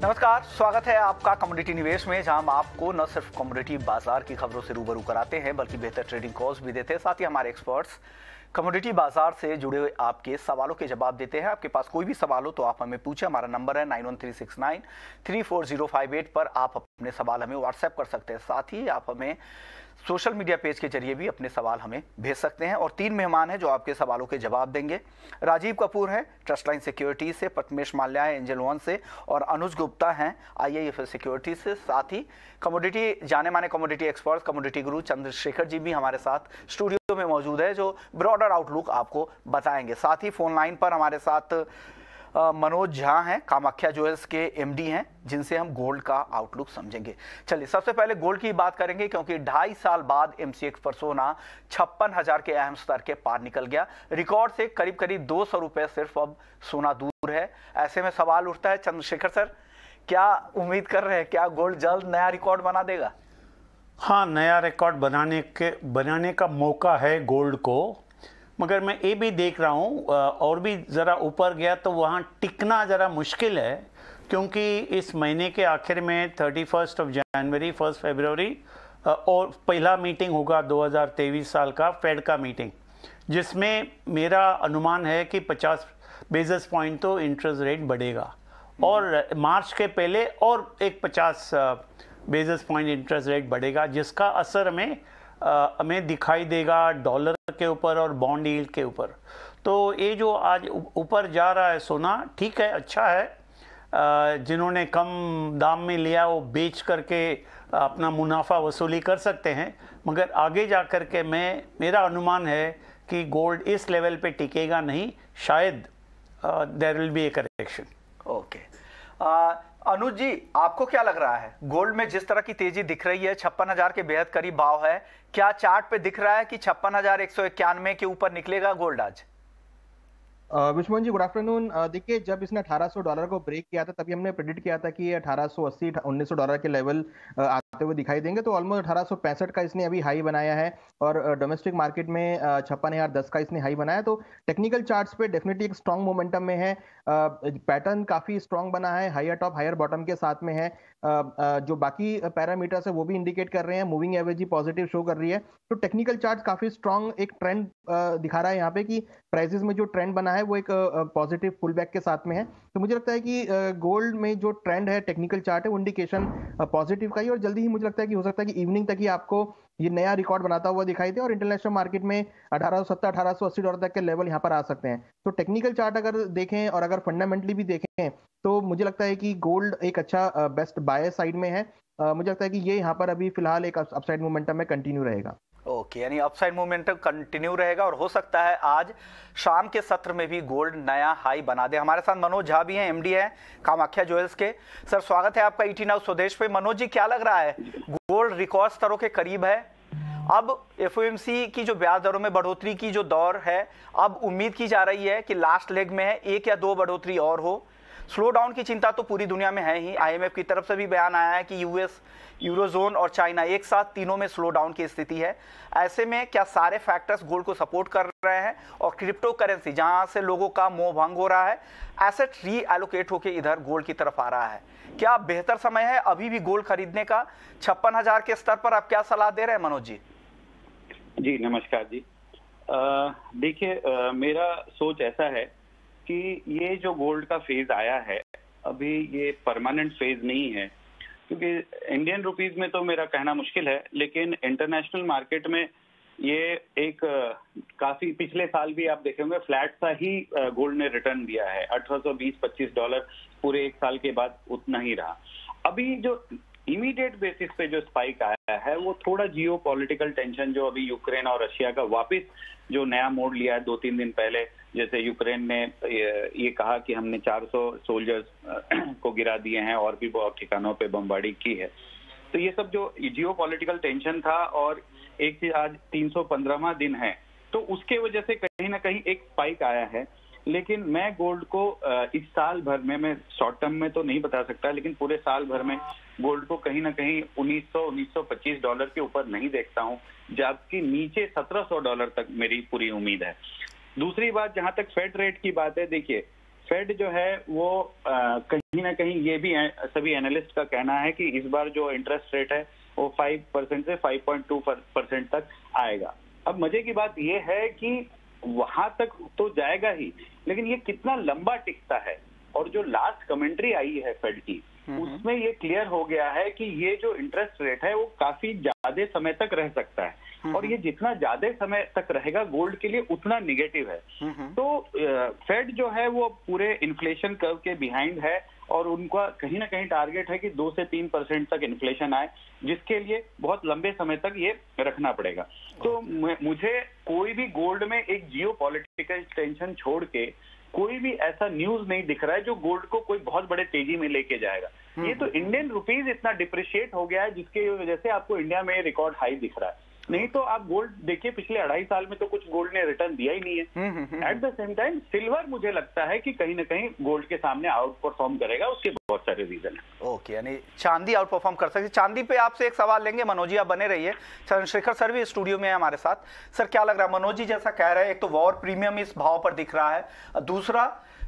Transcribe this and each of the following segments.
नमस्कार, स्वागत है आपका कम्युनिटी निवेश में, जहाँ हम आपको न सिर्फ़ कमोडिटी बाज़ार की खबरों से रूबरू कराते हैं, बल्कि बेहतर ट्रेडिंग कॉल्स भी देते हैं। साथ ही हमारे एक्सपर्ट्स कम्युनिटी बाज़ार से जुड़े हुए आपके सवालों के जवाब देते हैं। आपके पास कोई भी सवाल हो तो आप हमें पूछें। हमारा नंबर है nine one three six nine three four zero five eight पर आप अपने सवाल हमें व्हाट्सएप कर सकते हैं। साथ ही आप हमें सोशल मीडिया पेज के ज़रिए भी अपने सवाल हमें भेज सकते हैं और तीन मेहमान हैं जो आपके सवालों के जवाब देंगे। राजीव कपूर हैं ट्रस्ट लाइन सिक्योरिटी से पटमेश माल्या है एंजल वन से और अनुज गुप्ता हैं आई सिक्योरिटी से। साथ ही कमोडिटी जाने माने कमोडिटी एक्सपर्ट कमोडिटी गुरु चंद्रशेखर जी भी हमारे साथ स्टूडियो में मौजूद है, जो ब्रॉडर आउटलुक आपको बताएँगे। साथ ही फ़ोन लाइन पर हमारे साथ मनोज झा हैं, कामाख्या ज्वेल्स के एमडी हैं, जिनसे हम गोल्ड का आउटलुक समझेंगे। चलिए, सबसे पहले गोल्ड की बात करेंगे, क्योंकि ढाई साल बाद एमसीएक्स पर सोना छप्पन हज़ार के अहम स्तर के पार निकल गया। रिकॉर्ड से करीब करीब दो सौ रुपए सिर्फ़ अब सोना दूर है। ऐसे में सवाल उठता है, चंद्रशेखर सर, क्या उम्मीद कर रहे हैं, क्या गोल्ड जल्द नया रिकॉर्ड बना देगा? हाँ नया रिकॉर्ड बनाने के, बनाने का मौका है गोल्ड को। मगर मैं ये भी देख रहा हूँ और भी ज़रा ऊपर गया तो वहाँ टिकना ज़रा मुश्किल है, क्योंकि इस महीने के आखिर में thirty first of January first February और पहला मीटिंग होगा 2023 साल का फेड का मीटिंग जिसमें मेरा अनुमान है कि 50 बेसिस पॉइंट तो इंटरेस्ट रेट बढ़ेगा। और मार्च के पहले और एक 50 बेसिस पॉइंट इंटरेस्ट रेट बढ़ेगा, जिसका असर में हमें दिखाई देगा डॉलर के ऊपर और बॉन्ड यील्ड के ऊपर। तो ये जो आज ऊपर जा रहा है सोना, ठीक है अच्छा है। जिन्होंने कम दाम में लिया, वो बेच करके अपना मुनाफा वसूली कर सकते हैं। मगर आगे जा कर के मैं, मेरा अनुमान है कि गोल्ड इस लेवल पे टिकेगा नहीं, शायद there will be a correction okay Anuj ji, आपको क्या लग रहा है? गोल्ड में जिस तरह की तेज़ी दिख रही है, छप्पन हज़ार के बेहद करीब भाव है। क्या चार्ट पे दिख रहा है कि छप्पन हज़ार एक सौ इक्यानवे के ऊपर निकलेगा गोल्ड आज? Vishwaman ji, good afternoon. देखिए, जब इसने 1800 डॉलर को ब्रेक किया था, तभी हमने प्रेडिक्ट किया था कि ये 1880 1900 डॉलर के लेवल आते हुए दिखाई देंगे तो ऑलमोस्ट अठारह का इसने अभी हाई बनाया है और डोमेस्टिक मार्केट में छप्पन हज़ार दस का इसने हाई बनाया तो टेक्निकल चार्ट्स पे डेफिनेटली एक स्ट्रॉन्ग मोमेंटम में है। पैटर्न काफ़ी स्ट्रॉन्ग बना है हायर टॉप हायर बॉटम के साथ में है। जो बाकी पैरामीटर्स है, वो भी इंडिकेट कर रहे हैं। मूविंग एवरेज पॉजिटिव शो कर रही है। तो टेक्निकल चार्ट काफ़ी स्ट्रॉन्ग एक ट्रेंड दिखा रहा है यहाँ पे कि प्राइसेस में जो ट्रेंड बना है, वो एक पॉजिटिव बैक के साथ में है। तो मुझे लगता है कि गोल्ड में जो ट्रेंड है टेक्निकल चार्ट है, वो इंडिकेशन पॉजिटिव का ही और जल्दी ही मुझे लगता है कि हो सकता है कि इवनिंग तक ही आपको ये नया रिकॉर्ड बनाता हुआ दिखाई दे और इंटरनेशनल मार्केट में अठारह सौ अठारह सौ अस्सी डॉलर तक के लेवल यहाँ पर आ सकते हैं। तो टेक्निकल चार्ट अगर देखें और अगर फंडामेंटली भी देखें तो मुझे लगता है कि गोल्ड एक अच्छा बेस्ट बाय साइड में है। मुझे लगता है कि ये यहाँ पर अभी फ़िलहाल एक अपसाइड मोमेंटम में कंटिन्यू रहेगा। ओके, यानी अपसाइड मोमेंटम कंटिन्यू रहेगा और हो सकता है आज शाम के सत्र में भी गोल्ड नया हाई बना दे। हमारे साथ मनोज झा भी हैं एमडी हैं, कामाख्या ज्वेल्स के। सर, स्वागत है आपका ईटी नाउ स्वदेश पे। मनोज जी, क्या लग रहा है? गोल्ड रिकॉर्ड स्तरों के करीब है। अब एफ़ की जो ब्याज दरों में बढ़ोतरी की जो दौर है, अब उम्मीद की जा रही है कि लास्ट लेग में है, एक या दो बढ़ोतरी और हो। स्लो डाउन की चिंता तो पूरी दुनिया में है ही। आईएमएफ की तरफ़ से भी बयान आया है कि यूएस यूरोजोन और चाइना एक साथ तीनों में स्लो डाउन की स्थिति है। ऐसे में क्या सारे फैक्टर्स गोल्ड को सपोर्ट कर रहे हैं? और क्रिप्टो करेंसी जहाँ से लोगों का मोह भंग हो रहा है एसेट री एलोकेट होकर इधर गोल्ड की तरफ़ आ रहा है। क्या बेहतर समय है अभी भी गोल्ड खरीदने का? छप्पन हज़ार के स्तर पर आप क्या सलाह दे रहे हैं, मनोज जी? जी, नमस्कार जी। देखिए मेरा सोच ऐसा है कि ये जो गोल्ड का फ़ेज़ आया है, अभी ये परमानेंट फ़ेज़ नहीं है। क्योंकि इंडियन रुपीज़ में तो मेरा कहना मुश्किल है, लेकिन इंटरनेशनल मार्केट में ये एक काफ़ी पिछले साल भी आप देखेंगे फ्लैट सा ही गोल्ड ने रिटर्न दिया है। 1820-25 डॉलर पूरे एक साल के बाद उतना ही रहा। अभी जो इमीडिएट बेसिस पे जो स्पाइक आया है, वो थोड़ा जियो पॉलिटिकल टेंशन जो अभी यूक्रेन और रशिया का वापस जो नया मोड लिया है दो तीन दिन पहले जैसे यूक्रेन ने, ये कहा कि हमने 400 सोल्जर्स को गिरा दिए हैं और भी बहुत ठिकानों पे बमबारी की है। तो ये सब जो जियो पॉलिटिकल टेंशन था और एक चीज़ आज 315वां दिन है तो उसके वजह से कहीं ना कहीं एक स्पाइक आया है। लेकिन मैं गोल्ड को इस साल भर में, मैं शॉर्ट टर्म में तो नहीं बता सकता, लेकिन पूरे साल भर में गोल्ड को कहीं ना कहीं 1900 1925 डॉलर के ऊपर नहीं देखता हूँ, जबकि नीचे 1700 डॉलर तक मेरी पूरी उम्मीद है। दूसरी बात जहाँ तक फेड रेट की बात है देखिए फेड जो है वो आ, कहीं ना कहीं ये भी सभी एनालिस्ट का कहना है कि इस बार जो इंटरेस्ट रेट है वो फाइव परसेंट से फाइव पॉइंट टू परसेंट तक आएगा। अब मज़े की बात ये है कि वहाँ तक तो जाएगा ही लेकिन ये कितना लंबा टिकता है और जो लास्ट कमेंट्री आई है फेड की उसमें ये क्लियर हो गया है कि ये जो इंटरेस्ट रेट है वो काफ़ी ज़्यादा समय तक रह सकता है। और ये जितना ज़्यादा समय तक रहेगा गोल्ड के लिए उतना निगेटिव है। तो फेड जो है वो पूरे इन्फ्लेशन कर्व के बिहाइंड है और उनका कहीं ना कहीं टारगेट है कि दो से तीन परसेंट तक इन्फ्लेशन आए जिसके लिए बहुत लंबे समय तक ये रखना पड़ेगा। तो मुझे कोई भी गोल्ड में एक जियो पॉलिटिकल टेंशन छोड़ के कोई भी ऐसा न्यूज़ नहीं दिख रहा है जो गोल्ड को कोई बहुत बड़े तेज़ी में लेके जाएगा। ये तो इंडियन हम्म। रुपीज़ इतना डिप्रिशिएट हो गया है जिसके वजह से आपको इंडिया में रिकॉर्ड हाई दिख रहा है। नहीं तो आप गोल्ड देखिए पिछले अढ़ाई साल में तो कुछ गोल्ड ने रिटर्न दिया ही नहीं है। At the same time silver मुझे लगता है कि कहीं ना कहीं गोल्ड के सामने आउट परफॉर्म करेगा उसके बहुत सारे रीजन है। ओके यानी चांदी आउट परफॉर्म कर सकती चांदी पे आपसे एक सवाल लेंगे मनोजी आप बने रहिए। चंद्रशेखर सर भी स्टूडियो में है हमारे साथ। सर क्या लग रहा है मनोजी जैसा कह रहे हैं एक तो वॉर प्रीमियम इस भाव पर दिख रहा है दूसरा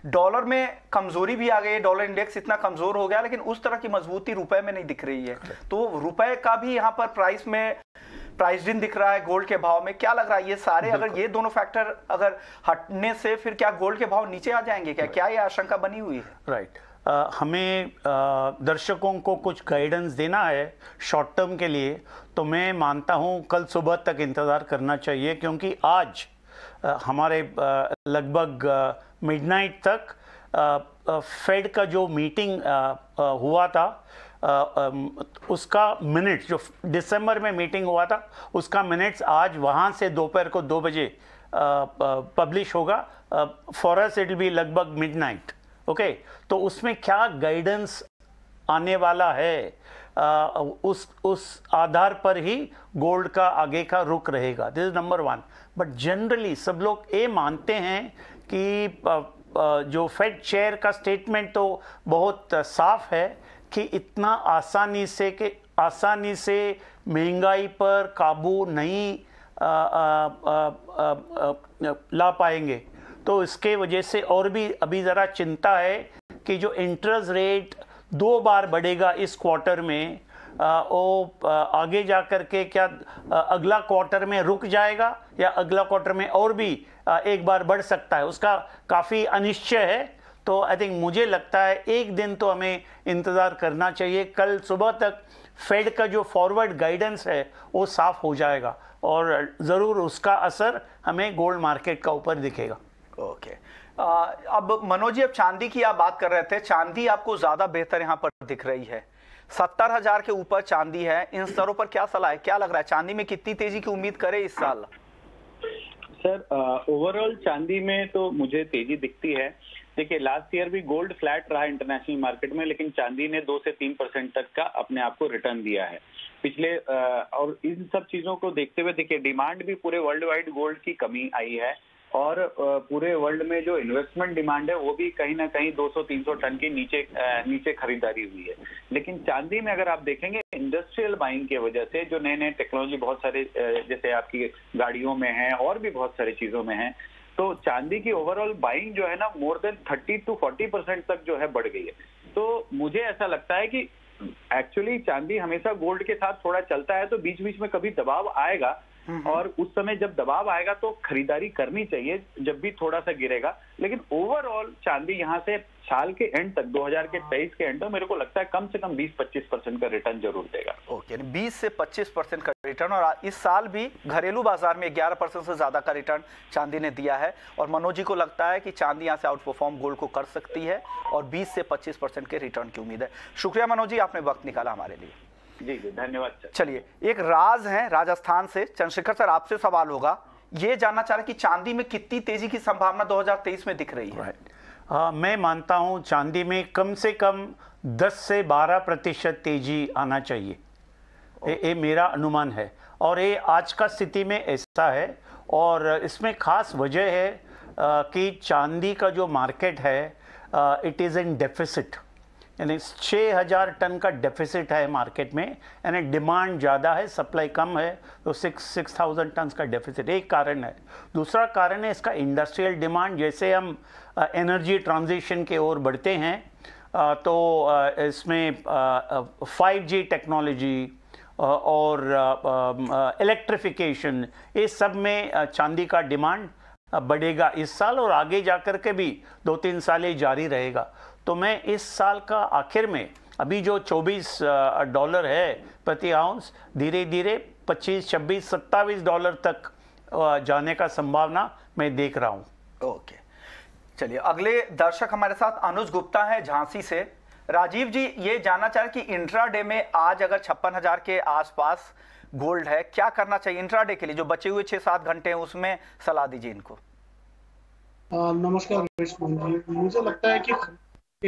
डॉलर में कमज़ोरी भी आ गई है डॉलर इंडेक्स इतना कमज़ोर हो गया लेकिन उस तरह की मजबूती रुपए में नहीं दिख रही है। तो रुपए का भी यहाँ पर प्राइस में प्राइस दिन दिख रहा है गोल्ड के भाव में क्या लग रहा है ये सारे? अगर ये दोनों फैक्टर अगर हटने से फिर क्या गोल्ड के भाव नीचे आ जाएँगे क्या? क्या ये आशंका बनी हुई है? राइट. Uh, हमें uh, दर्शकों को कुछ गाइडेंस देना है शॉर्ट टर्म के लिए तो मैं मानता हूँ कल सुबह तक इंतज़ार करना चाहिए क्योंकि आज uh, हमारे लगभग मिडनाइट तक फेड का जो मीटिंग हुआ था उसका मिनट जो दिसंबर में मीटिंग हुआ था उसका मिनट्स आज वहाँ से दोपहर को दो बजे पब्लिश होगा। फॉर इट बी लगभग मिडनाइट ओके तो उसमें क्या गाइडेंस आने वाला है? आ, उस उस आधार पर ही गोल्ड का आगे का रुख रहेगा। This is number one but generally सब लोग ये मानते हैं कि जो फेड चेयर का स्टेटमेंट तो बहुत साफ़ है कि इतना आसानी से कि आसानी से महँगाई पर काबू नहीं आ, आ, आ, ला पाएँगे। तो इसके वजह से और भी अभी ज़रा चिंता है कि जो इंटरेस्ट रेट दो बार बढ़ेगा इस क्वार्टर में वो आगे जा कर के क्या अगला क्वार्टर में रुक जाएगा या अगला क्वार्टर में और भी एक बार बढ़ सकता है। उसका काफ़ी अनिश्चय है। तो आई थिंक मुझे लगता है एक दिन तो हमें इंतज़ार करना चाहिए। कल सुबह तक फेड का जो फॉरवर्ड गाइडेंस है, वो साफ़ हो जाएगा और ज़रूर उसका असर हमें गोल्ड मार्केट का ऊपर दिखेगा। ओके। okay. अब मनोज जी, अब चांदी की आप बात कर रहे थे। चांदी आपको ज़्यादा बेहतर यहाँ पर दिख रही है। सत्तर हज़ार के ऊपर चांदी है। इन स्तरों पर क्या सलाह है? क्या लग रहा है? चांदी में कितनी तेज़ी की उम्मीद करे इस साल? सर ओवरऑल चांदी में तो मुझे तेज़ी दिखती है। देखिए लास्ट ईयर भी गोल्ड फ्लैट रहा इंटरनेशनल मार्केट में, लेकिन चांदी ने दो से तीन परसेंट तक का अपने आप को रिटर्न दिया है। पिछले और इन सब चीज़ों को देखते हुए, देखिए डिमांड भी पूरे वर्ल्ड वाइड गोल्ड की कमी आई है। और पूरे वर्ल्ड में जो इन्वेस्टमेंट डिमांड है, वो भी कहीं ना कहीं 200-300 टन की नीचे नीचे खरीदारी हुई है लेकिन चांदी में अगर आप देखेंगे इंडस्ट्रियल बाइंग की वजह से जो नए नए टेक्नोलॉजी बहुत सारे जैसे आपकी गाड़ियों में है, और भी बहुत सारी चीज़ों में है तो चांदी की ओवरऑल बाइंग जो है ना more than thirty to forty percent तक जो है बढ़ गई है तो मुझे ऐसा लगता है कि एक्चुअली चांदी हमेशा गोल्ड के साथ थोड़ा चलता है तो बीच बीच में कभी दबाव आएगा। और उस समय जब दबाव आएगा तो खरीदारी करनी चाहिए जब भी थोड़ा सा गिरेगा। लेकिन ओवरऑल चांदी यहाँ से साल के एंड तक 2000 के तेईस के एंड तक मेरे को लगता है कम से कम 20-25 परसेंट का रिटर्न ज़रूर देगा। ओके okay, 20 से 25 परसेंट का रिटर्न और इस साल भी घरेलू बाज़ार में 11 परसेंट से ज़्यादा का रिटर्न चांदी ने दिया है। और मनोज जी को लगता है कि चांदी यहाँ से आउट परफॉर्म गोल्ड को कर सकती है और बीस से पच्चीस के रिटर्न की उम्मीद है। शुक्रिया मनोज जी आपने वक्त निकाला हमारे लिए। जी जी धन्यवाद चलिए एक राज है राजस्थान से चंद्रशेखर सर आपसे सवाल होगा। ये जानना चाह रहे कि चांदी में कितनी तेज़ी की संभावना 2023 में दिख रही है? आ, मैं मानता हूँ चांदी में कम से कम 10 से 12 प्रतिशत तेज़ी आना चाहिए। ये, ये मेरा अनुमान है। और ये आज का स्थिति में ऐसा है और इसमें खास वजह है आ, कि चांदी का जो मार्केट है इट इज़ इन डेफिसिट यानी छः हज़ार टन का डेफिसिट है मार्केट में, यानी डिमांड ज़्यादा है सप्लाई कम है तो सिक्स सिक्स थाउज़ेंड टन का डेफिसिट एक कारण है। दूसरा कारण है इसका इंडस्ट्रियल डिमांड जैसे हम एनर्जी ट्रांजिशन के ओर बढ़ते हैं तो इसमें फाइव जी टेक्नोलॉजी और इलेक्ट्रिफिकेशन ये सब में चांदी का डिमांड बढ़ेगा इस साल और आगे जाकर के भी दो तीन साल ये जारी रहेगा। तो मैं इस साल का आखिर में अभी जो 24 डॉलर है प्रति आउंस धीरे धीरे 25, 26, 27 डॉलर तक जाने का संभावना मैं देख रहा हूँ। ओके। चलिए अगले दर्शक हमारे साथ अनुज गुप्ता है झांसी से। राजीव जी ये जानना चाह रहे कि इंट्राडे में आज अगर छप्पन हज़ार के आसपास गोल्ड है क्या करना चाहिए इंट्राडे के लिए? जो बचे हुए छह सात घंटे हैं उसमें सलाह दीजिए इनको। नमस्कार मुझे लगता है कि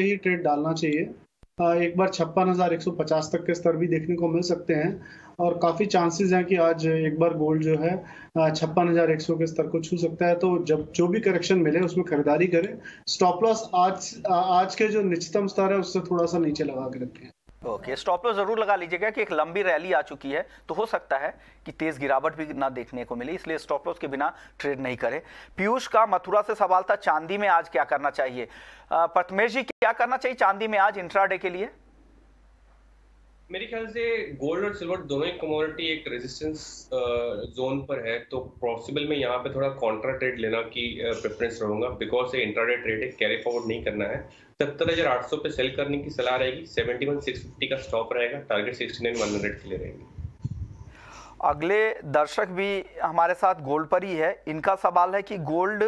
ही ट्रेड डालना चाहिए। एक बार छप्पन हज़ार एक सौ पचास तक के स्तर भी देखने को मिल सकते हैं। और काफ़ी चांसेस हैं कि आज एक बार गोल्ड जो है छप्पन हज़ार एक सौ के स्तर को छू सकता है। तो जब, जो भी करेक्शन मिले, उसमें खरीदारी करें। स्टॉप लॉस आज आज के जो निचतम स्तर है, उससे थोड़ा सा नीचे लगा के रखें। ओके स्टॉप लॉस ज़रूर लगा लीजिएगा कि एक लंबी रैली आ चुकी है। तो हो सकता है कि तेज गिरावट भी ना देखने को मिले, इसलिए स्टॉप लॉस के बिना ट्रेड नहीं करें। पीयूष का मथुरा से सवाल था, चांदी में आज क्या करना चाहिए? प्रथमेश जी, क्या करना चाहिए चांदी में आज इंट्राडे के लिए? मेरे ख्याल से गोल्ड और सिल्वर दोनों ही कमोडिटी एक रेजिस्टेंस जोन पर है। तो पॉसिबल में यहाँ पे थोड़ा कॉन्ट्रा ट्रेड लेना की प्रेफरेंस रहूँगा बिकॉज़ ये इंट्राडे ट्रेड है कैरी फॉरवर्ड नहीं करना है। सत्तर हज़ार आठ सौ पे सेल करने की सलाह रहेगी। सेवेंटी वन सिक्स फिफ्टी का स्टॉप रहेगा। Target sixty nine one hundred के लिए रहेंगे अगले दर्शक भी हमारे साथ गोल्ड पर ही है। इनका सवाल है कि गोल्ड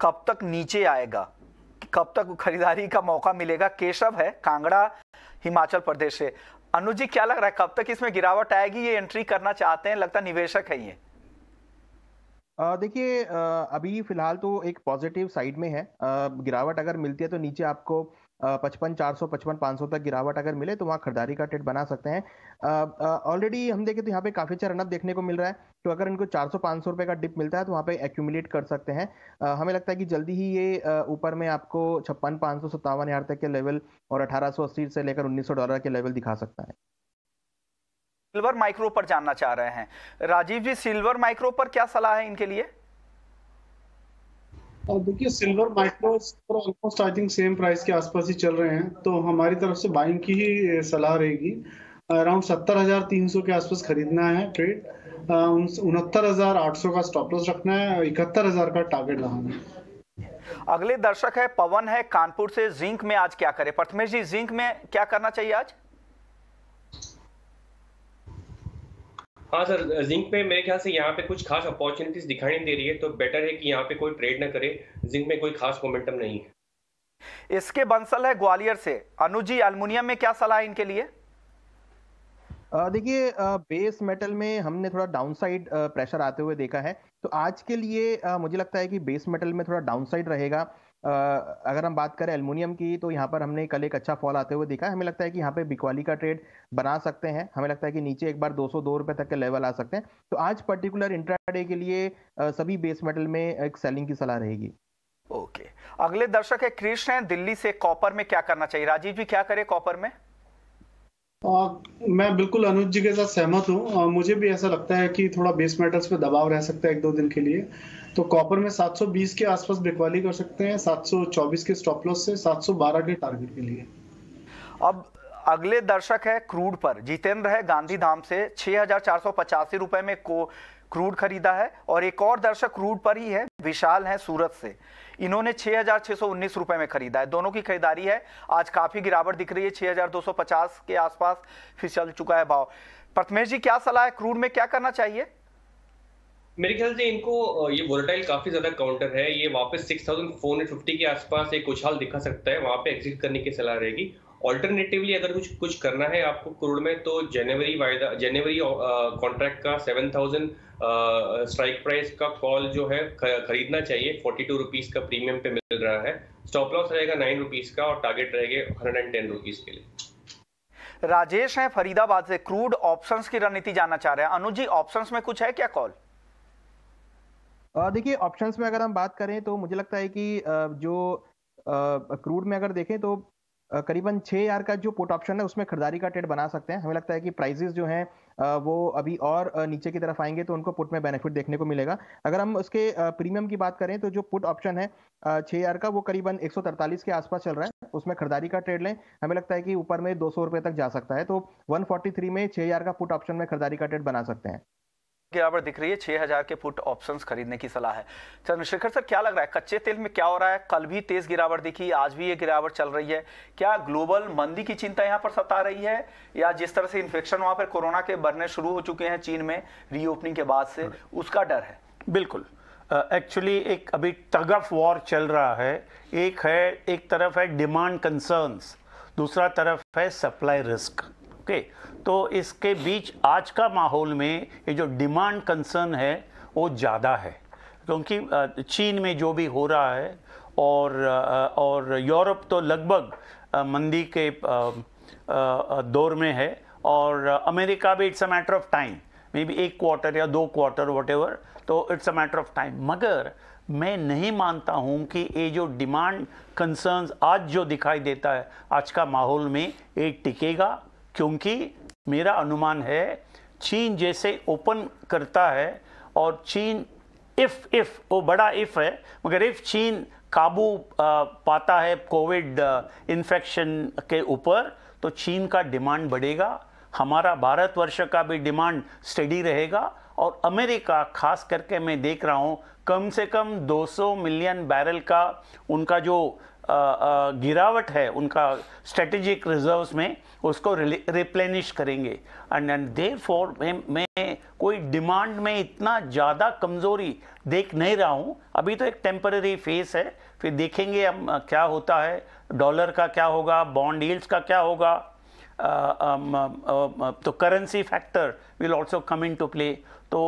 कब तक नीचे आएगा? कब तक खरीदारी का मौका मिलेगा? केशव है, कांगड़ा, हिमाचल प्रदेश से। अनुज जी, क्या लग रहा है, कब तक इसमें गिरावट आएगी? ये एंट्री करना चाहते हैं, लगता निवेशक है ये। देखिए अभी फ़िलहाल तो एक पॉजिटिव साइड में है। गिरावट अगर मिलती है तो नीचे आपको पचपन, चार सौ, पचपन, पाँच सौ तक गिरावट अगर मिले तो वहाँ खरीदारी का ट्रेड बना सकते हैं। ऑलरेडी हम देखें तो यहाँ पे काफ़ी अच्छा रनअप देखने को मिल रहा है। तो अगर इनको चार सौ, पाँच सौ रुपये का डिप मिलता है तो वहाँ पे एक्यूमुलेट कर सकते हैं। हमें लगता है कि जल्दी ही ये ऊपर में आपको छप्पन, पाँच सौ, सत्तावन तक के लेवल और अठारह सौ अस्सी से लेकर उन्नीस सौ डॉलर के लेवल दिखा सकता है। सिल्वर माइक्रो पर जानना चाह रहे हैं। राजीव जी सिल्वर माइक्रो पर क्या सलाह है इनके लिए? देखिए silver micro almost I think same price के आसपास ही चल रहे हैं तो हमारी तरफ़ से बाइंग की ही सलाह रहेगी। अराउंड सत्तर हज़ार तीन सौ के आसपास खरीदना है ट्रेड उनहत्तर हज़ार आठ सौ का स्टॉप लॉस रखना है इकहत्तर हज़ार का टारगेट लगाना है। अगले दर्शक है पवन है कानपुर से। जिंक में आज क्या करे? प्रथमेश जी जिंक में क्या करना चाहिए आज? हाँ सर जिंक में मेरे ख्याल से यहाँ पे कुछ खास अपॉर्चुनिटीज़ दिखाई नहीं दे रही है तो बेटर है कि यहाँ पे कोई ट्रेड ना करे। जिंक में कोई खास मोमेंटम नहीं है। इसके बंसल है ग्वालियर से। अनुजी अल्मुनियम में क्या सलाह है इनके लिए? देखिए बेस मेटल में हमने थोड़ा डाउनसाइड प्रेशर आते हुए देखा है। तो आज के लिए मुझे लगता है कि बेस मेटल में थोड़ा डाउनसाइड रहेगा। अगर हम बात करें एल्युमिनियम की तो यहाँ पर हमने कल एक अच्छा फॉल आते हुए देखा हमें लगता है कि यहाँ पे बिकवाली का ट्रेड बना सकते हैं। हमें लगता है कि नीचे एक बार दो सौ तक के लेवल आ सकते हैं। तो आज पर्टिकुलर इंट्राडे के लिए सभी बेस मेटल में एक सेलिंग की सलाह रहेगी। ओके अगले दर्शक है कृष्ण है। दिल्ली से कॉपर में क्या करना चाहिए? राजीव जी क्या करे कॉपर में? आ, मैं बिल्कुल अनुज जी के साथ सहमत हूँ। मुझे भी ऐसा लगता है कि थोड़ा बेस मेटल्स पे दबाव रह सकता है एक दो दिन के लिए। तो कॉपर में 720 के आसपास बिकवाली कर सकते हैं 724 के स्टॉप लॉस से 712 के टारगेट के लिए। अब अगले दर्शक है क्रूड पर। जितेंद्र है गांधी धाम से, छह हज़ार चार सौ पचासी रुपए में को क्रूड खरीदा है और एक और दर्शक क्रूड पर ही है, विशाल है सूरत से। इन्होंने छह हज़ार छह सौ उन्नीस रुपए में खरीदा है। दोनों की खरीदारी है। आज काफ़ी गिरावट दिख रही है, छह हज़ार दो सौ पचास के आसपास फिर चल चुका है भाव। प्रथमेश जी, क्या सलाह है? क्रूड में क्या करना चाहिए? मेरे ख्याल से इनको ये वोलेटाइल काफ़ी ज़्यादा काउंटर है। ये वापस 6450 के आसपास एक उछाल दिखा सकता है, वहाँ पे एग्जिट करने की सलाह रहेगी। ऑल्टरनेटिवली अगर कुछ कुछ करना है आपको करोड़ में तो जनवरी वायदा जनवरी कॉन्ट्रैक्ट का 7000 स्ट्राइक प्राइस का कॉल जो है खरीदना चाहिए। फोर्टी टू रुपीज़ का प्रीमियम पे मिल रहा है। स्टॉप लॉस रहेगा नाइन रुपीज़ का और टारगेट रहेगा हंड्रेड एंड टेन रुपीज़ के लिए। राजेश है फरीदाबाद से। क्रूड ऑप्शंस की रणनीति जानना चाह रहे हैं। अनुजी ऑप्शंस में कुछ है क्या कॉल देखिए ऑप्शंस में अगर हम बात करें तो मुझे लगता है कि जो क्रूड में अगर देखें तो करीबन छह हज़ार का जो पुट ऑप्शन है उसमें खरीदारी का ट्रेड बना सकते हैं। हमें लगता है कि प्राइजेस जो हैं वो अभी और नीचे की तरफ़ आएँगे तो उनको पुट में बेनिफिट देखने को मिलेगा। अगर हम उसके प्रीमियम की बात करें तो जो पुट ऑप्शन है छह हज़ार का वो करीबन एक के आसपास चल रहा है। उसमें खरीदारी का ट्रेड लें, हमें लगता है कि ऊपर में दो सौ तक जा सकता है। तो 143 में छह हज़ार का पुट ऑप्शन में खरीदारी का ट्रेड बना सकते हैं। गिरावट दिख रही है छह हज़ार के फुट ऑप्शंस खरीदने की सलाह है। चंद्रशेखर सर क्या लग रहा है कच्चे तेल में क्या हो रहा है? कल भी तेज गिरावट दिखी आज भी ये गिरावट चल रही है। क्या ग्लोबल मंदी की चिंता यहाँ पर सता रही है? या जिस तरह से इन्फेक्शन वहाँ पर कोरोना के बढ़ने शुरू हो चुके हैं चीन में रीओपनिंग के बाद से उसका डर है? बिल्कुल। एक्चुअली uh, एक अभी टग ऑफ़ वॉर चल रहा है। एक है एक तरफ़ है डिमांड कंसर्न्स दूसरा तरफ़ है सप्लाई रिस्क ओके तो इसके बीच आज का माहौल में ये जो डिमांड कंसर्न है, वो ज़्यादा है। क्योंकि चीन में जो भी हो रहा है और और यूरोप तो लगभग मंदी के दौर में है और अमेरिका भी it's a matter of time maybe एक क्वार्टर या दो क्वार्टर वट तो it's a matter of time मगर मैं नहीं मानता हूँ कि ये जो डिमांड कंसर्न्स आज जो दिखाई देता है, आज का माहौल में ये टिकेगा। क्योंकि मेरा अनुमान है, चीन जैसे ओपन करता है और चीन इफ़ इफ़ वो बड़ा इफ़ है, मगर इफ़ चीन काबू पाता है कोविड इन्फेक्शन के ऊपर तो चीन का डिमांड बढ़ेगा, हमारा भारतवर्ष का भी डिमांड स्टडी रहेगा और अमेरिका, खास करके मैं देख रहा हूँ कम से कम 200 मिलियन बैरल का उनका जो गिरावट है, उनका स्ट्रेटेजिक रिजर्व्स में, उसको रिप्लेनिश करेंगे। एंड एंड दे फॉर मैं कोई डिमांड में इतना ज़्यादा कमज़ोरी देख नहीं रहा हूँ। अभी तो एक टेम्पररी फेस है, फिर देखेंगे हम क्या होता है। डॉलर का क्या होगा बॉन्ड यील्ड्स का क्या होगा। तो currency factor will also come into play तो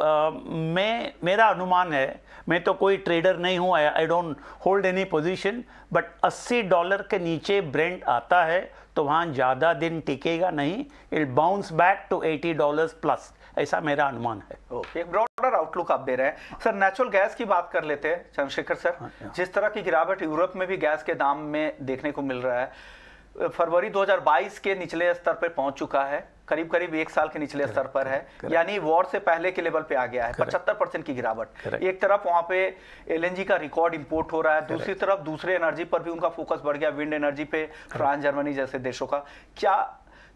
आ, मैं मेरा अनुमान है मैं तो कोई ट्रेडर नहीं हूँ I don't hold any position but 80 dollar के नीचे ब्रेंड आता है तो वहाँ ज़्यादा दिन टिकेगा नहीं it bounce back to 80 dollars plus ऐसा मेरा अनुमान है। ओके एक ब्रॉडर आउटलुक आप दे रहे हैं। सर नेचुरल गैस की बात कर लेते हैं चंद्रशेखर सर। हाँ, हाँ। जिस तरह की गिरावट यूरोप में भी गैस के दाम में देखने को मिल रहा है फरवरी 2022 के निचले स्तर पर पहुँच चुका है। करीब करीब एक साल के निचले स्तर पर है। यानी वॉर से पहले के लेवल पे आ गया है। पचहत्तर परसेंट की गिरावट। एक तरफ़ वहाँ पे एलएनजी का रिकॉर्ड इंपोर्ट हो रहा है। दूसरी तरफ़ दूसरे एनर्जी पर भी उनका फोकस बढ़ गया। विंड एनर्जी पे फ्रांस जर्मनी जैसे देशों का। क्या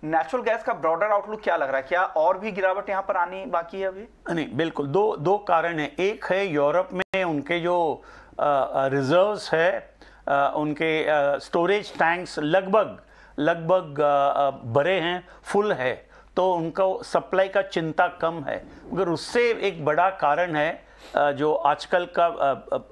नेचुरल गैस का ब्रॉडर आउटलुक क्या लग रहा है? क्या और भी गिरावट यहाँ पर आनी बाकी है अभी? नहीं बिल्कुल। दो दो कारण है। एक है यूरोप में उनके जो रिजर्व्स है उनके स्टोरेज टैंक्स लगभग लगभग बड़े हैं, फुल है तो उनका सप्लाई का चिंता कम है। मगर उससे एक बड़ा कारण है जो आजकल का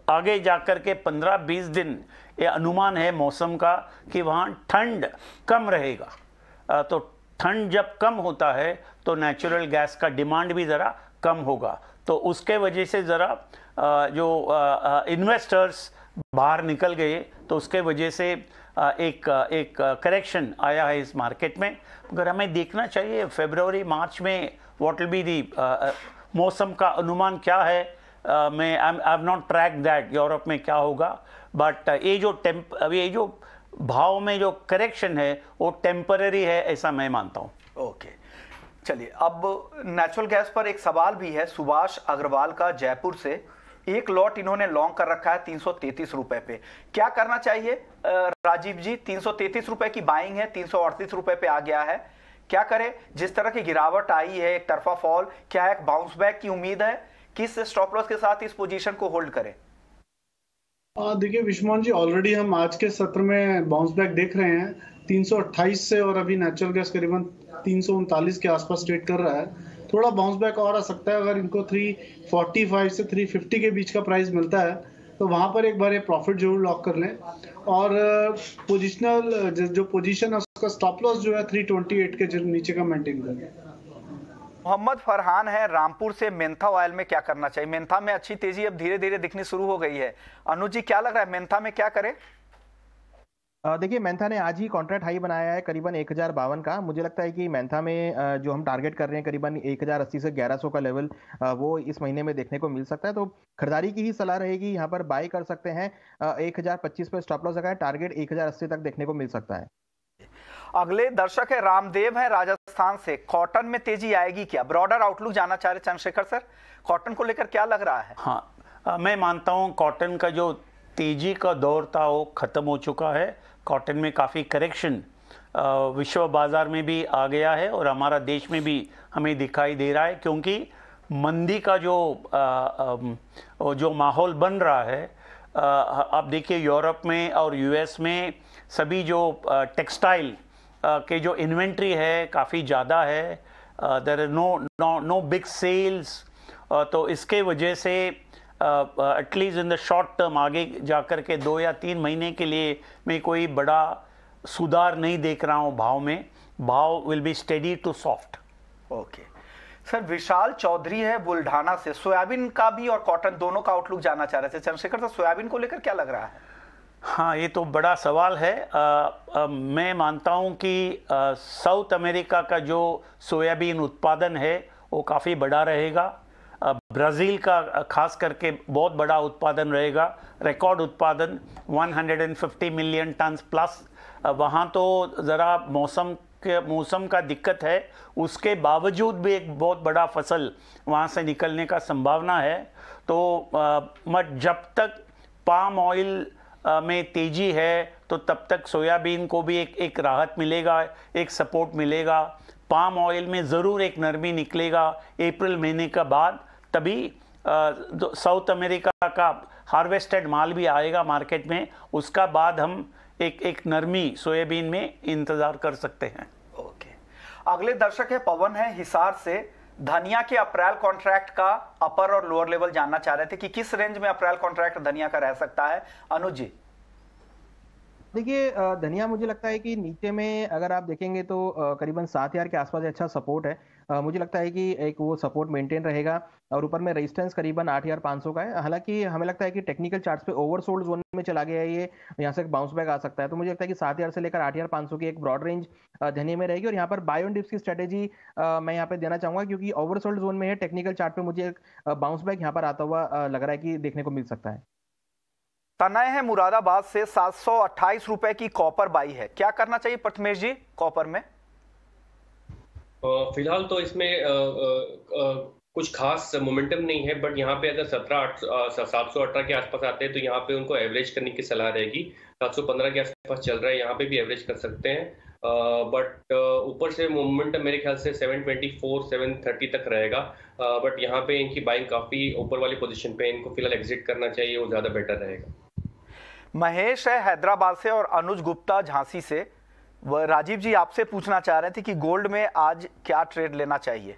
आगे जाकर के 15-20 दिन ये अनुमान है मौसम का, कि वहाँ ठंड कम रहेगा। तो ठंड जब कम होता है तो नेचुरल गैस का डिमांड भी ज़रा कम होगा। तो उसके वजह से ज़रा जो इन्वेस्टर्स बाहर निकल गए तो उसके वजह से एक एक करेक्शन आया है इस मार्केट में। मगर हमें देखना चाहिए फेबरवरी मार्च में वॉट विल बी दी मौसम का अनुमान क्या है? मैं I have not track that Europe में क्या होगा बट ये जो टेम्प ये जो भाव में जो करेक्शन है, वो टेम्पररी है ऐसा मैं मानता हूँ। Okay okay. चलिए, अब नेचुरल गैस पर एक सवाल भी है सुभाष अग्रवाल का जयपुर से। एक लॉट इन्होंने लॉन्ग कर रखा है तीन रुपए पे। क्या करना चाहिए? राजीव जी, तीन रुपए की बाइंग है, तीन सौ अड़तीस रुपए पे आ गया है। क्या करें? जिस तरह की गिरावट आई है, एक तरफा फॉल क्या एक बाउंस बैक की उम्मीद है? किस स्टॉप लॉस के साथ इस पोजीशन को होल्ड करें? देखिए विश्वमान जी ऑलरेडी हम आज के सत्र में बाउंस बैक देख रहे हैं। 328 से और अभी नेचुरल गैस करीबन तीन सौ उनतालीस के आसपास ट्रेड कर रहा है। थोड़ा बाउंस बैक और आ सकता है अगर इनको 345 से 350 के बीच का प्राइस मिलता है तो वहाँ पर एक बार ये प्रॉफिट ज़रूर लॉक कर लें। और पोजिशनल जो पोजीशन है, उसका स्टॉप लॉस जो है 328 के नीचे का मेंटेन करें। मोहम्मद फरहान है, रामपुर से मेंथा ऑयल में क्या करना चाहिए? मेंथा में अच्छी तेज़ी अब धीरे धीरे दिखनी शुरू हो गई है। अनुज क्या लग रहा है? मेंथा में क्या करें? देखिए मैंथा ने आज ही कॉन्ट्रैक्ट हाई बनाया है करीबन एक हज़ार बावन का। मुझे लगता है कि मैंथा में जो हम टारगेट कर रहे हैं करीबन एक हज़ार अस्सी से ग्यारह सौ का लेवल वो इस महीने में देखने को मिल सकता है। तो खरीदारी की ही सलाह रहेगी यहाँ पर बाई कर सकते हैं। एक हज़ार पच्चीस पर स्टॉप लॉस लगा है टारगेट एक हज़ार अस्सी तक देखने को मिल सकता है। अगले दर्शक है रामदेव है राजस्थान से। कॉटन में तेज़ी आएगी क्या? ब्रॉडर आउटलुक जाना चाह रहे चंद्रशेखर सर। कॉटन को लेकर क्या लग रहा है? हाँ मैं मानता हूँ कॉटन का जो तेज़ी का दौर था वो ख़त्म हो चुका है। कॉटन में काफ़ी करेक्शन विश्व बाज़ार में भी आ गया है और हमारा देश में भी हमें दिखाई दे रहा है क्योंकि मंदी का जो आ, आ, जो माहौल बन रहा है आप देखिए यूरोप में और यूएस में सभी जो टेक्सटाइल के जो इन्वेंट्री है काफ़ी ज़्यादा है। There no no no big sales तो इसके वजह से at least in the short term आगे जाकर के दो या तीन महीने के लिए मैं कोई बड़ा सुधार नहीं देख रहा हूँ भाव में। भाव will be steady to soft okay sir Vishal Chaudhary है बुल्ढाना से। सोयाबीन का भी और कॉटन दोनों का आउटलुक जानना चाह रहे थे। चंद्रशेखर सर सोयाबीन को लेकर क्या लग रहा है? हाँ ये तो बड़ा सवाल है। आ, आ, मैं मानता हूँ कि साउथ अमेरिका का जो सोयाबीन उत्पादन है वो काफ़ी बड़ा रहेगा। ब्राज़ील का खास करके बहुत बड़ा उत्पादन रहेगा रिकॉर्ड उत्पादन 150 मिलियन टन प्लस वहाँ तो ज़रा मौसम के, मौसम का दिक्कत है। उसके बावजूद भी एक बहुत बड़ा फ़सल वहाँ से निकलने का संभावना है। तो मत, जब तक पाम ऑयल में तेज़ी है तो तब तक सोयाबीन को भी एक एक राहत मिलेगा, एक सपोर्ट मिलेगा। पाम ऑयल में ज़रूर एक नरमी निकलेगा, अप्रैल महीने का बाद। तभी साउथ अमेरिका का हार्वेस्टेड माल भी आएगा मार्केट में उसका बाद हम एक एक नरमी सोयाबीन में इंतज़ार कर सकते हैं। ओके। अगले दर्शक है पवन है हिसार से। धनिया के अप्रैल कॉन्ट्रैक्ट का अपर और लोअर लेवल जानना चाह रहे थे कि किस रेंज में अप्रैल कॉन्ट्रैक्ट धनिया का रह सकता है। अनुज जी। देखिए धनिया मुझे लगता है कि नीचे में अगर आप देखेंगे तो करीबन सात हज़ार के आसपास अच्छा सपोर्ट है। मुझे लगता है कि एक वो सपोर्ट मेंटेन रहेगा और ऊपर में रेजिस्टेंस करीबन आठ हज़ार पाँच सौ का है। हालाँकि हमें लगता है कि टेक्निकल चार्ट्स पे ओवरसोल्ड जोन में चला गया है, ये यहाँ से बाउंस बैक आ सकता है। तो मुझे लगता है कि सात हज़ार से लेकर आठ हज़ार पाँच सौ की एक ब्रॉड रेंज धनिया में रहेगी। और यहाँ पर बायो डिप्स की स्ट्रेटेजी मैं यहाँ पे देना चाहूँगा क्योंकि ओवरसोल्ड जोन में है टेक्निकल चार्ट पे मुझे एक बाउंस बैक यहाँ पर आता हुआ लग रहा है कि देखने को मिल सकता है। तनय है मुरादाबाद से सात सौ की कॉपर बाई है। क्या करना चाहिए प्रथमेश जी कॉपर में? फ़िलहाल तो इसमें कुछ खास मोमेंटम नहीं है बट यहाँ पे अगर सत्रह सात सौ अठारह के आसपास आते हैं तो यहाँ पे उनको एवरेज करने की सलाह रहेगी। सात सौ पंद्रह के आसपास चल रहा है, यहाँ पे भी एवरेज कर सकते हैं। बट ऊपर से मोमेंटम मेरे ख्याल से 724 730 तक रहेगा। बट यहाँ पे इनकी बाइंग काफ़ी ऊपर वाली पोजीशन पे इनको फ़िलहाल एग्जिट करना चाहिए, वो ज़्यादा बेटर रहेगा। महेश है हैदराबाद से और अनुज गुप्ता झांसी से। राजीव जी आपसे पूछना चाह रहे थे कि गोल्ड में आज क्या ट्रेड लेना चाहिए?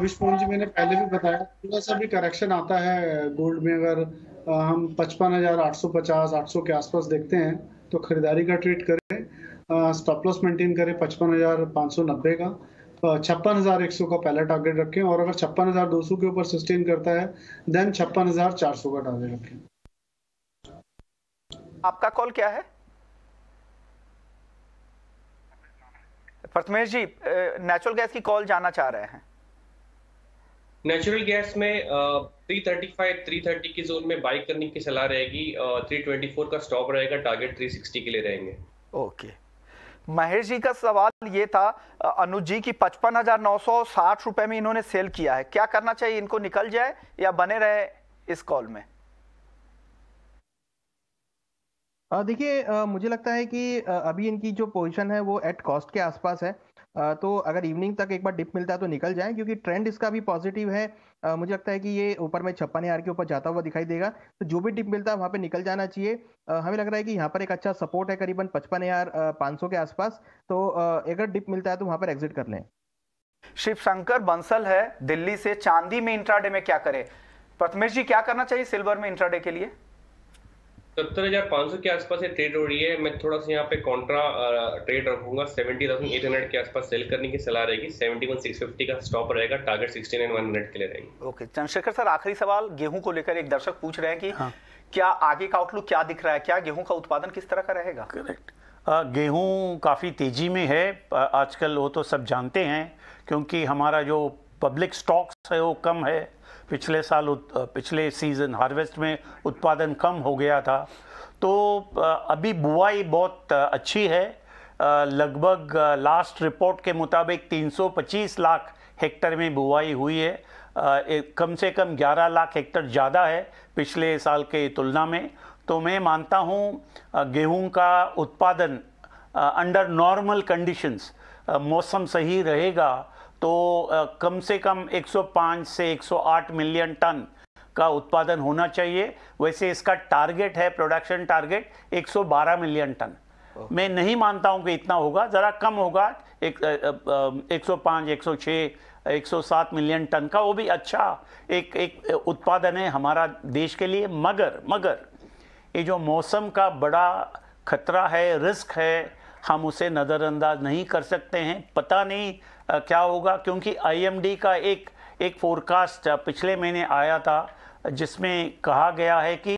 विष्णु जी मैंने पहले भी बताया थोड़ा सा भी करेक्शन आता है गोल्ड में। अगर आ, हम पचपन हज़ार आठ सौ पचास आठ सौ के आसपास देखते हैं तो खरीदारी का ट्रेड करें स्टॉप लॉस मेंटेन करें पचपन हज़ार पाँच सौ नब्बे का। छप्पन हज़ार एक सौ का पहला टारगेट रखें और अगर छप्पन हज़ार दो सौ के ऊपर सस्टेन करता है देन छप्पन हज़ार चार सौ का टारगेट रखें। आपका कॉल क्या है? प्रथमेश जी नेचुरल गैस की कॉल जाना चाह रहे हैं। नेचुरल गैस में three thirty five three thirty की जोन में बाइक करने की सलाह रहेगी। थ्री ट्वेंटी फोर का स्टॉप रहेगा टारगेट थ्री सिक्सटी के लिए रहेंगे। ओके महेश जी का सवाल ये था अनुज जी की पचपन हज़ार नौ सौ साठ रुपए में इन्होंने सेल किया है। क्या करना चाहिए? इनको निकल जाए या बने रहे इस कॉल में? देखिए मुझे लगता है कि अभी इनकी जो पोजीशन है वो एट कॉस्ट के आसपास है। तो अगर इवनिंग तक एक बार डिप मिलता है तो निकल जाए, क्योंकि ट्रेंड इसका भी पॉजिटिव है। मुझे लगता है कि ये ऊपर में छप्पन हज़ार के ऊपर जाता हुआ दिखाई देगा। तो जो भी डिप मिलता है वहाँ पे निकल जाना चाहिए। हमें लग रहा है कि यहाँ पर एक अच्छा सपोर्ट है करीबन पचपन हज़ार पाँच के आसपास। तो अगर डिप मिलता है तो वहाँ पर एग्जिट कर लें। शिव शंकर बंसल है दिल्ली से। चांदी में इंट्राडे में क्या करें? प्रथमेश जी, क्या करना चाहिए? सिल्वर में इंट्राडे के लिए? सत्तर हज़ार पाँच सौ के आसपास ट्रेड हो रही है। मैं थोड़ा सा यहाँ पे कॉन्ट्रा ट्रेड रखूँगा। सेवेंटी थाउज़ेंड एट हंड्रेड के आसपास सेल करने की सलाह रहेगी। सेवेंटी वन सिक्स फिफ्टी का स्टॉप रहेगा। Target sixty nine one hundred के लिए रहेंगे। ओके चंद्रशेखर सर आखिरी सवाल गेहूँ को लेकर एक दर्शक पूछ रहे हैं कि हाँ। क्या आगे का आउटलुक क्या दिख रहा है? क्या गेहूँ का उत्पादन किस तरह का रहेगा? करेक्ट गेहूँ काफ़ी तेज़ी में है। आजकल वो तो सब जानते हैं क्योंकि हमारा जो पब्लिक स्टॉक्स है वो कम है। पिछले साल पिछले सीज़न हार्वेस्ट में उत्पादन कम हो गया था। तो अभी बुआई बहुत अच्छी है। लगभग लास्ट रिपोर्ट के मुताबिक 325 लाख हेक्टर में बुआई हुई है। कम से कम 11 लाख हेक्टर ज़्यादा है पिछले साल के तुलना में। तो मैं मानता हूँ गेहूँ का उत्पादन अंडर नॉर्मल कंडीशंस मौसम सही रहेगा। तो कम से कम 105 से 108 मिलियन टन का उत्पादन होना चाहिए। वैसे इसका टारगेट है प्रोडक्शन टारगेट 112 मिलियन टन। मैं नहीं मानता हूँ कि इतना होगा ज़रा कम होगा। एक, एक सौ पाँच एक सौ छः एक सौ सात मिलियन टन का वो भी अच्छा एक एक उत्पादन है हमारा देश के लिए। मगर मगर ये जो मौसम का बड़ा खतरा है रिस्क है हम उसे नज़रअंदाज नहीं कर सकते हैं। पता नहीं क्या होगा? क्योंकि आईएमडी का एक एक फोरकास्ट पिछले महीने आया था, जिसमें कहा गया है कि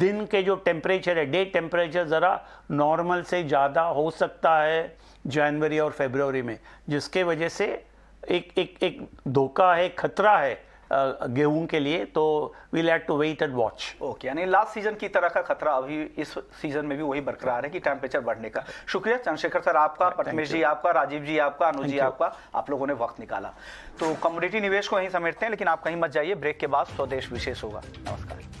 दिन के जो टेम्परेचर है डे टेम्परेचर ज़रा नॉर्मल से ज़्यादा हो सकता है जनवरी और फेबरवरी में, जिसके वजह से एक एक एक धोखा है, खतरा है गेहूँ के लिए तो we let to wait and watch okay यानी लास्ट सीज़न की तरह का खतरा अभी इस सीज़न में भी वही बरकरार है कि टेम्परेचर बढ़ने का। शुक्रिया चंद्रशेखर सर आपका प्रथमेश जी आपका राजीव जी आपका अनुज जी आपका आप लोगों ने वक्त निकाला। तो कम्युनिटी निवेश को यहीं समेटते हैं लेकिन आप कहीं मत जाइए ब्रेक के बाद स्वदेश विशेष होगा। नमस्कार।